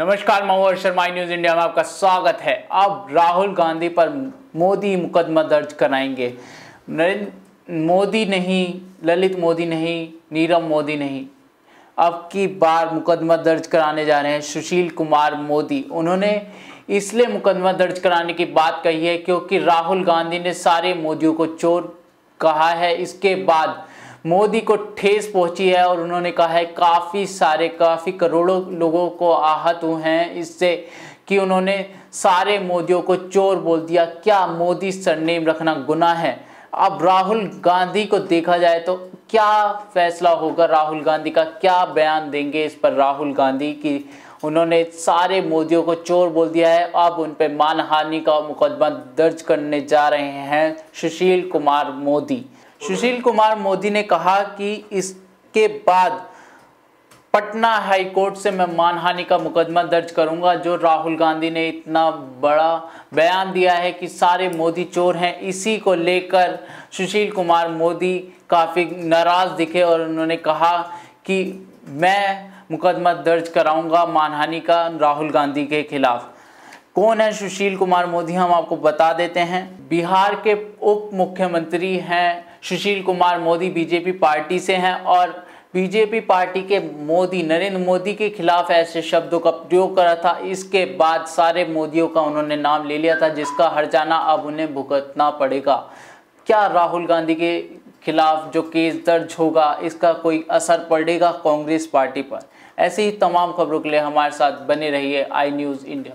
نمشکار مہور شرمائی news India میں آپ کا سواگت ہے۔ اب راہل گاندھی پر مودی مقدمہ درج کرائیں گے۔ مودی نہیں، للت مودی نہیں، نیرم مودی نہیں۔ اب کی بار مقدمہ درج کرانے جا رہے ہیں سشیل کمار مودی۔ انہوں نے اس لیے مقدمہ درج کرانے کی بات کہی ہے کیونکہ راہل گاندھی نے سارے مودیوں کو چور کہا ہے۔ اس کے بعد مودی کو ٹھیس پہنچی ہے اور انہوں نے کہا ہے کافی سارے، کافی کروڑوں لوگوں کو آہت ہوئے ہیں۔ اس سے کہ انہوں نے سارے مودیوں کو چور بول دیا۔ کیا مودی سرنیم رکھنا گناہ ہے؟ اب راہل گاندھی کو دیکھا جائے تو کیا فیصلہ ہوگا راہل گاندھی کا؟ کیا بیان دیں گے اس پر راہل گاندھی کی؟ انہوں نے سارے مودیوں کو چور بول دیا ہے۔ اب ان پہ مانہانی کا مقدمہ درج کرنے جا رہے ہیں ششیل کمار مودی۔ سشیل کمار مودی نے کہا کہ اس کے بعد پٹنہ ہائی کورٹ سے میں مانہانی کا مقدمہ درج کروں گا، جو راہل گاندھی نے اتنا بڑا بیان دیا ہے کہ سارے مودی چور ہیں۔ اسی کو لے کر سشیل کمار مودی کافی ناراض دکھے اور انہوں نے کہا کہ میں مقدمہ درج کراؤں گا مانہانی کا راہل گاندھی کے خلاف۔ کون ہے سشیل کمار مودی؟ ہم آپ کو بتا دیتے ہیں۔ بہار کے اپ مکھیہ منتری ہیں Sushil Kumar Modi, B J P party سے ہیں اور بی جے پی پارٹی کے مودی، نریندر مودی کے خلاف ایسے شبدوں کا پریوگ کرا تھا۔ اس کے بعد سارے مودیوں کا انہوں نے نام لے لیا تھا، جس کا ہر جانا اب انہیں بھگتنا پڑے گا۔ کیا راہل گاندھی کے خلاف جو کیس درج ہوگا، اس کا کوئی اثر پڑے گا کانگریس پارٹی پر؟ ایسی ہی تمام خبروں کے لیے ہمارے ساتھ بنے رہیے۔ I News India.